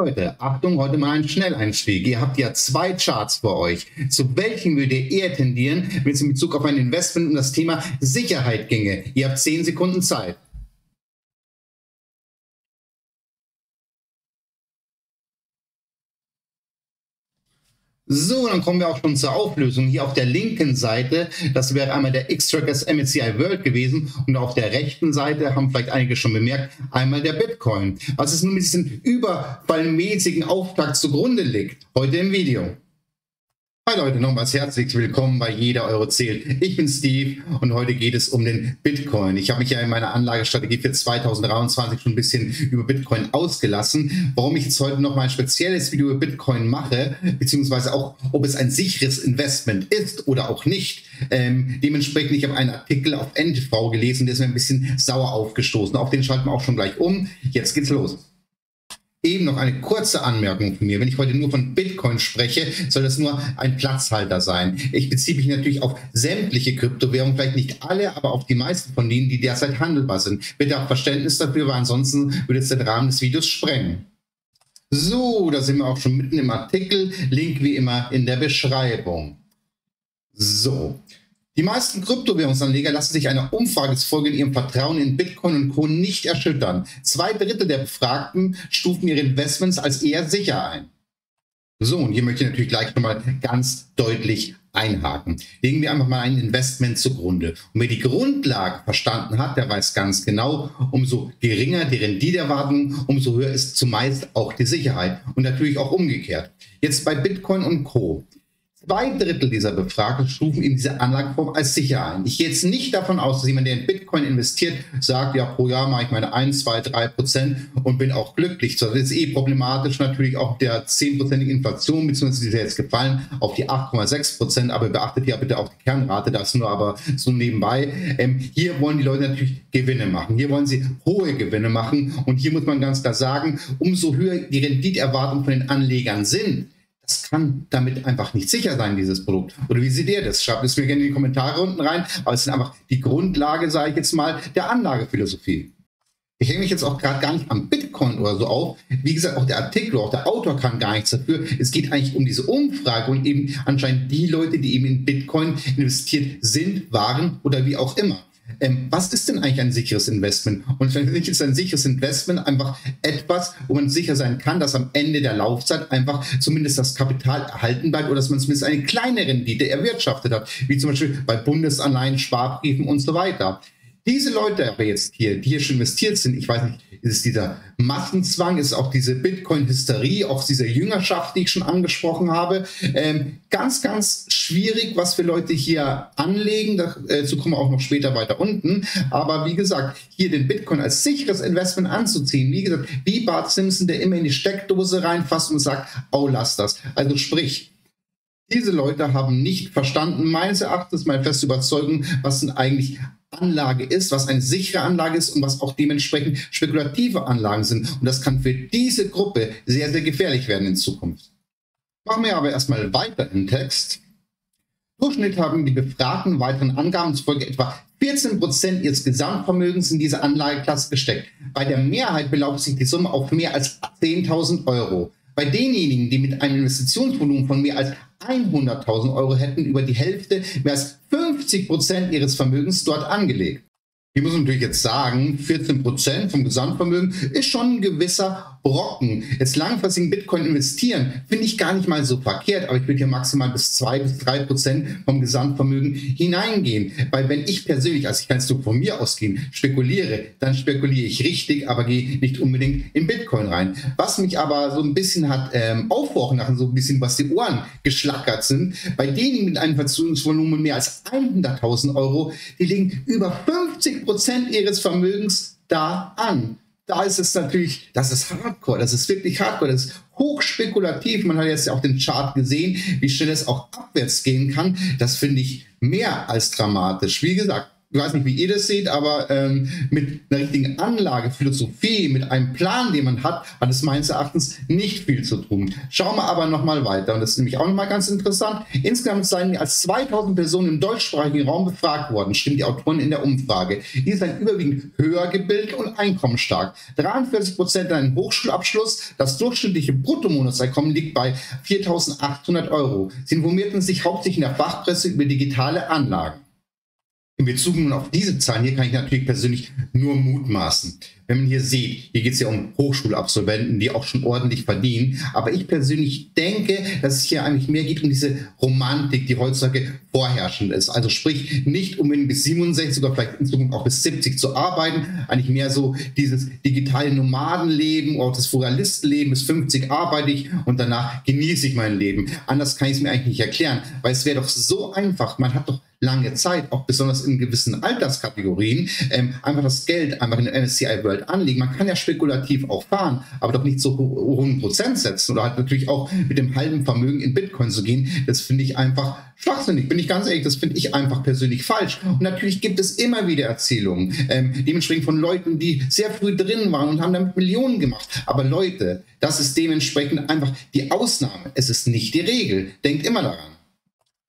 Leute, Achtung, heute mal ein Schnelleinstieg. Ihr habt ja zwei Charts vor euch. Zu welchen würdet ihr eher tendieren, wenn es in Bezug auf ein Investment um das Thema Sicherheit ginge? Ihr habt zehn Sekunden Zeit. So, dann kommen wir auch schon zur Auflösung. Hier auf der linken Seite, das wäre einmal der X-Trackers MSCI World gewesen und auf der rechten Seite, haben vielleicht einige schon bemerkt, einmal der Bitcoin. Was es nun mit diesem überfallmäßigen Auftakt zugrunde liegt, heute im Video. Hi Leute, nochmals herzlich willkommen bei Jeder Euro zählt. Ich bin Steve und heute geht es um den Bitcoin. Ich habe mich ja in meiner Anlagestrategie für 2023 schon ein bisschen über Bitcoin ausgelassen. Warum ich jetzt heute noch mal ein spezielles Video über Bitcoin mache, beziehungsweise auch, ob es ein sicheres Investment ist oder auch nicht. Ähm, dementsprechend, ich habe einen Artikel auf NTV gelesen, der ist mir ein bisschen sauer aufgestoßen. Auf den schalten wir auch schon gleich um. Jetzt geht's los. Eben noch eine kurze Anmerkung von mir. Wenn ich heute nur von Bitcoin spreche, soll das nur ein Platzhalter sein. Ich beziehe mich natürlich auf sämtliche Kryptowährungen, vielleicht nicht alle, aber auf die meisten von denen, die derzeit handelbar sind. Bitte auch Verständnis dafür, weil ansonsten würde es den Rahmen des Videos sprengen. So, da sind wir auch schon mitten im Artikel. Link wie immer in der Beschreibung. So, die meisten Kryptowährungsanleger lassen sich einer Umfrage zufolge in ihrem Vertrauen in Bitcoin und Co. nicht erschüttern. Zwei Drittel der Befragten stufen ihre Investments als eher sicher ein. So, und hier möchte ich natürlich gleich nochmal ganz deutlich einhaken. Legen wir einfach mal ein Investment zugrunde. Und wer die Grundlage verstanden hat, der weiß ganz genau, umso geringer die Renditeerwartung, umso höher ist zumeist auch die Sicherheit. Und natürlich auch umgekehrt. Jetzt bei Bitcoin und Co. Zwei Drittel dieser Befragten stufen in diese Anlageform als sicher ein. Ich gehe jetzt nicht davon aus, dass jemand, der in Bitcoin investiert, sagt, ja, pro Jahr mache ich meine 1, 2, 3 Prozent und bin auch glücklich. Das ist eh problematisch natürlich auch der 10-prozentigen Inflation, beziehungsweise die ist jetzt gefallen auf die 8,6 Prozent. Aber beachtet ja bitte auch die Kernrate, das nur aber so nebenbei. Ähm, hier wollen die Leute natürlich Gewinne machen. Hier wollen sie hohe Gewinne machen. Und hier muss man ganz klar sagen, umso höher die Renditerwartungen von den Anlegern sind, das kann damit einfach nicht sicher sein, dieses Produkt. Oder wie seht ihr das? Schreibt es mir gerne in die Kommentare unten rein. Aber es ist einfach die Grundlage, sage ich jetzt mal, der Anlagephilosophie. Ich hänge mich jetzt auch gerade gar nicht am Bitcoin oder so auf. Wie gesagt, auch der Artikel, auch der Autor kann gar nichts dafür. Es geht eigentlich um diese Umfrage und eben anscheinend die Leute, die eben in Bitcoin investiert sind, waren oder wie auch immer. Ähm, was ist denn eigentlich ein sicheres Investment? Und für mich ist ein sicheres Investment einfach etwas, wo man sicher sein kann, dass am Ende der Laufzeit einfach zumindest das Kapital erhalten bleibt oder dass man zumindest eine kleine Rendite erwirtschaftet hat, wie zum Beispiel bei Bundesanleihen, Sparbriefen und so weiter. Diese Leute aber jetzt hier, die hier schon investiert sind, ich weiß nicht, ist es dieser Massenzwang, ist auch diese Bitcoin-Hysterie, auch diese Jüngerschaft, die ich schon angesprochen habe. Ähm, ganz, ganz schwierig, was für Leute hier anlegen. Dazu kommen wir auch noch später weiter unten. Aber wie gesagt, hier den Bitcoin als sicheres Investment anzuziehen, wie gesagt, wie Bart Simpson, der immer in die Steckdose reinfasst und sagt, oh, lass das. Also sprich, diese Leute haben nicht verstanden, meines Erachtens, meine feste Überzeugung, was denn eigentlich Anlage ist, was eine sichere Anlage ist und was auch dementsprechend spekulative Anlagen sind. Und das kann für diese Gruppe sehr, sehr gefährlich werden in Zukunft. Machen wir aber erstmal weiter im Text. Durchschnitt haben die Befragten weiteren Angaben zufolge etwa 14 Prozent ihres Gesamtvermögens in diese Anlageklasse gesteckt. Bei der Mehrheit belaubt sich die Summe auf mehr als 10.000 Euro. Bei denjenigen, die mit einem Investitionsvolumen von mehr als 100.000 Euro hätten, über die Hälfte mehr als 50 Prozent ihres Vermögens dort angelegt. Ich muss natürlich jetzt sagen, 14 Prozent vom Gesamtvermögen ist schon ein gewisser Brocken. Jetzt langfristig in Bitcoin investieren, finde ich gar nicht mal so verkehrt, aber ich würde hier maximal bis zwei bis drei Prozent vom Gesamtvermögen hineingehen. Weil wenn ich persönlich, also ich kann es nur von mir ausgehen, spekuliere, dann spekuliere ich richtig, aber gehe nicht unbedingt in Bitcoin rein. Was mich aber so ein bisschen hat ähm, aufhorchen lassen, so ein bisschen was die Ohren geschlackert sind, bei denen mit einem Verzugsvolumen mehr als 100.000 Euro, die legen über 50 Prozent ihres Vermögens da an. Da ist es natürlich, das ist Hardcore, das ist wirklich Hardcore, das ist hochspekulativ. Man hat jetzt ja auch den Chart gesehen, wie schnell es auch abwärts gehen kann. Das finde ich mehr als dramatisch. Wie gesagt, ich weiß nicht, wie ihr das seht, aber ähm, mit einer richtigen Anlage, Philosophie, mit einem Plan, den man hat, hat es meines Erachtens nicht viel zu tun. Schauen wir aber nochmal weiter. Und das ist nämlich auch nochmal ganz interessant. Insgesamt seien mehr als 2000 Personen im deutschsprachigen Raum befragt worden, stimmt die Autoren in der Umfrage. Die seien überwiegend höher gebildet und einkommensstark. 43 Prozent einen Hochschulabschluss. Das durchschnittliche Bruttomonatseinkommen liegt bei 4.800 Euro. Sie informierten sich hauptsächlich in der Fachpresse über digitale Anlagen. In Bezug nun auf diese Zahlen hier kann ich natürlich persönlich nur mutmaßen. Wenn man hier sieht, hier geht es ja um Hochschulabsolventen, die auch schon ordentlich verdienen. Aber ich persönlich denke, dass es hier eigentlich mehr geht um diese Romantik, die heutzutage vorherrschend ist. Also sprich, nicht unbedingt bis 67 oder vielleicht in Zukunft auch bis 70 zu arbeiten. Eigentlich mehr so dieses digitale Nomadenleben oder das Furalistenleben. Bis 50 arbeite ich und danach genieße ich mein Leben. Anders kann ich es mir eigentlich nicht erklären, weil es wäre doch so einfach. Man hat doch lange Zeit, auch besonders in gewissen Alterskategorien, ähm, einfach das Geld einfach in der MSCI World anlegen. Man kann ja spekulativ auch fahren, aber doch nicht so hohen Prozentsätzen oder halt natürlich auch mit dem halben Vermögen in Bitcoin zu gehen. Das finde ich einfach schwachsinnig, bin ich ganz ehrlich, das finde ich einfach persönlich falsch. Und natürlich gibt es immer wieder Erzählungen, ähm, dementsprechend von Leuten, die sehr früh drin waren und haben damit Millionen gemacht. Aber Leute, das ist dementsprechend einfach die Ausnahme. Es ist nicht die Regel. Denkt immer daran.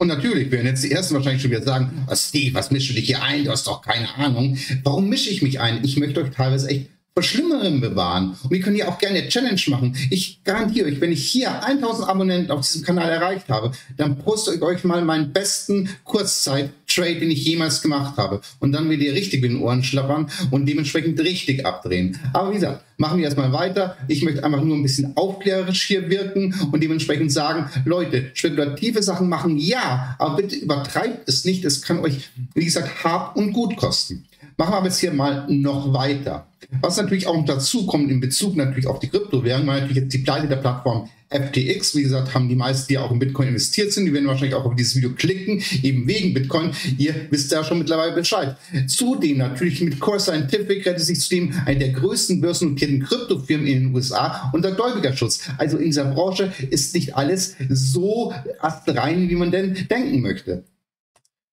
Und natürlich werden jetzt die Ersten wahrscheinlich schon wieder sagen, oh Steve, was mischst du dich hier ein? Du hast doch keine Ahnung. Warum mische ich mich ein? Ich möchte euch teilweise echt vor Schlimmerem bewahren. Und wir können ja auch gerne Challenge machen. Ich garantiere euch, wenn ich hier 1000 Abonnenten auf diesem Kanal erreicht habe, dann poste ich euch mal meinen besten Kurzzeit-Trade, den ich jemals gemacht habe. Und dann werdet ihr richtig mit den Ohren schlappern und dementsprechend richtig abdrehen. Aber wie gesagt, machen wir erstmal weiter. Ich möchte einfach nur ein bisschen aufklärerisch hier wirken und dementsprechend sagen, Leute, spekulative Sachen machen ja, aber bitte übertreibt es nicht. Es kann euch, wie gesagt, hart und gut kosten. Machen wir aber jetzt hier mal noch weiter. Was natürlich auch dazu kommt in Bezug natürlich auf die Kryptowährung, weil natürlich jetzt die Pleite der Plattform FTX, wie gesagt, haben die meisten, die auch in Bitcoin investiert sind, die werden wahrscheinlich auch auf dieses Video klicken, eben wegen Bitcoin. Ihr wisst ja schon mittlerweile Bescheid. Zudem natürlich mit Core Scientific rettet sich zudem eine der größten börsennotierten Kryptofirmen in den USA unter Gläubigerschutz. Also in dieser Branche ist nicht alles so astrein, wie man denn denken möchte.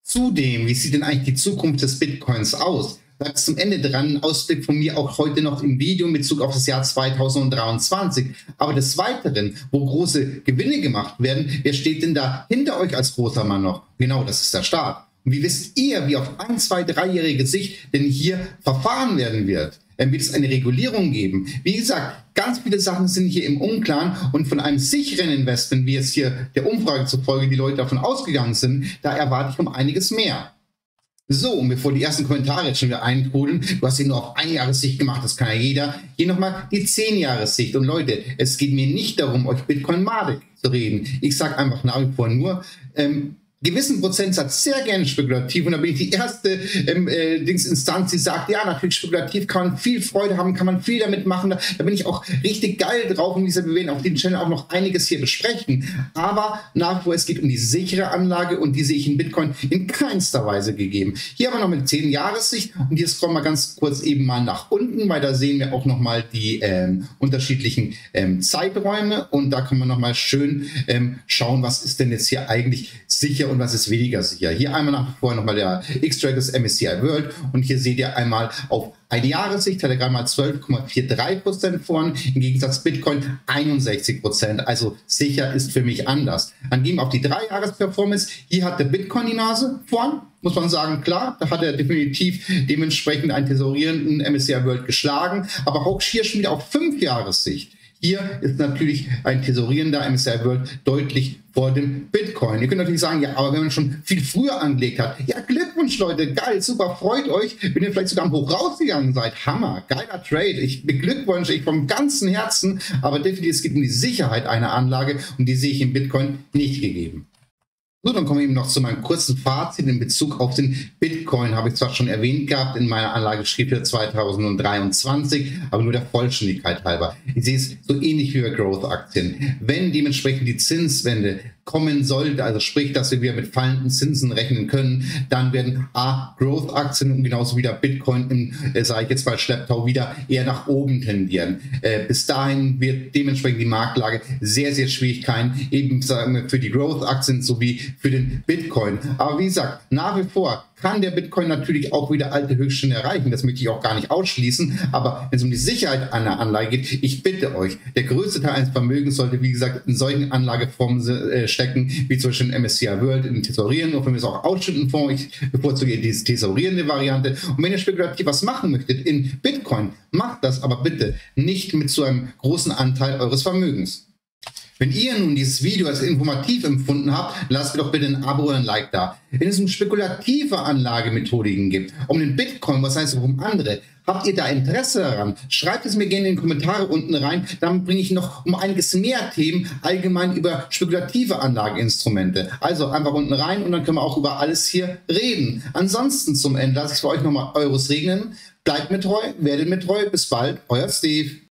Zudem, wie sieht denn eigentlich die Zukunft des Bitcoins aus? Ist zum Ende dran ein Ausblick von mir auch heute noch im Video in Bezug auf das Jahr 2023. Aber des Weiteren, wo große Gewinne gemacht werden, wer steht denn da hinter euch als großer Mann noch? Genau, das ist der Staat. Und wie wisst ihr, wie auf ein, zwei, dreijährige Sicht denn hier verfahren werden wird? Dann wird es eine Regulierung geben. Wie gesagt, ganz viele Sachen sind hier im Unklaren und von einem sicheren Investment, wie es hier der Umfrage zufolge die Leute davon ausgegangen sind, da erwarte ich um einiges mehr. So, und bevor die ersten Kommentare jetzt schon wieder eintrudeln, du hast hier nur auf ein Jahressicht gemacht, das kann ja jeder. Hier nochmal die zehn Jahressicht. Und Leute, es geht mir nicht darum, euch Bitcoin madig zu reden. Ich sage einfach nach wie vor nur, ähm, gewissen Prozentsatz sehr gerne spekulativ und da bin ich die erste ähm, äh, Dingsinstanz, die sagt, ja, natürlich spekulativ kann man viel Freude haben, kann man viel damit machen. Da, da bin ich auch richtig geil drauf und dieser wir auf dem Channel auch noch einiges hier besprechen. Aber nach vor, es geht um die sichere Anlage und die sehe ich in Bitcoin in keinster Weise gegeben. Hier haben wir noch mit 10 Jahressicht und hier scrollen wir ganz kurz eben mal nach unten, weil da sehen wir auch noch mal die ähm, unterschiedlichen ähm, Zeiträume und da kann man noch mal schön ähm, schauen, was ist denn jetzt hier eigentlich sicher und was ist weniger sicher. Hier einmal nach wie vor nochmal der X-Trackers MSCI World und hier seht ihr einmal auf eine Jahressicht hat er gerade mal 12,43 Prozent vorn, im Gegensatz Bitcoin 61 Prozent. Also sicher ist für mich anders. Dann gehen wir auf die Drei-Jahres-Performance. Hier hat der Bitcoin die Nase vorn, muss man sagen, klar, da hat er definitiv dementsprechend einen tesorierenden MSCI World geschlagen, aber auch hier schon wieder auf fünf Jahressicht. Hier ist natürlich ein tesorierender MSCI World deutlich vor dem Bitcoin. Ihr könnt natürlich sagen, ja, aber wenn man schon viel früher angelegt hat, ja, Glückwunsch, Leute, geil, super, freut euch, wenn ihr vielleicht sogar am Hoch rausgegangen seid. Hammer, geiler Trade. Ich beglückwünsche ich vom ganzen Herzen, aber definitiv, es geht um die Sicherheit einer Anlage und die sehe ich im Bitcoin nicht gegeben. So, dann kommen wir eben noch zu meinem kurzen Fazit in Bezug auf den Bitcoin. Habe ich zwar schon erwähnt gehabt in meiner Anlage für 2023, aber nur der Vollständigkeit halber. Ich sehe es so ähnlich wie bei Growth-Aktien. Wenn dementsprechend die Zinswende kommen sollte, also sprich, dass wir wieder mit fallenden Zinsen rechnen können, dann werden A, Growth-Aktien und genauso wieder Bitcoin im, äh, sage ich jetzt mal Schlepptau, wieder eher nach oben tendieren. Äh, bis dahin wird dementsprechend die Marktlage sehr, sehr Schwierigkeiten eben sagen wir, für die Growth-Aktien sowie für den Bitcoin. Aber wie gesagt, nach wie vor kann der Bitcoin natürlich auch wieder alte Höchststände erreichen. Das möchte ich auch gar nicht ausschließen. Aber wenn es um die Sicherheit einer Anlage geht, ich bitte euch, der größte Teil eines Vermögens sollte, wie gesagt, in solchen Anlageformen äh, stecken, wie zum Beispiel in MSCI World, in Tesorien und für mich auch ausschüttenden Fonds. Ich bevorzuge diese tesorierende Variante. Und wenn ihr spekulativ was machen möchtet in Bitcoin, macht das aber bitte nicht mit so einem großen Anteil eures Vermögens. Wenn ihr nun dieses Video als informativ empfunden habt, lasst mir doch bitte ein Abo oder ein Like da. Wenn es um spekulative Anlagemethodiken gibt, um den Bitcoin, was heißt um andere, habt ihr da Interesse daran? Schreibt es mir gerne in die Kommentare unten rein. Dann bringe ich noch um einiges mehr Themen allgemein über spekulative Anlageinstrumente. Also einfach unten rein und dann können wir auch über alles hier reden. Ansonsten zum Ende lasse ich für euch nochmal Euros regnen. Bleibt mir treu, werdet mir treu. Bis bald, euer Steve.